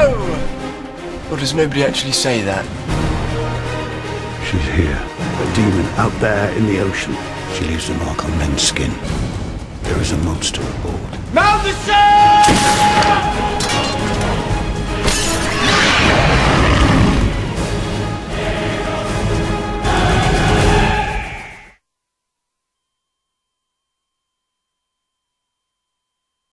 ho! Or does nobody actually say that? She's here. A demon out there in the ocean. She leaves a mark on men's skin. There is a monster aboard. Maldition!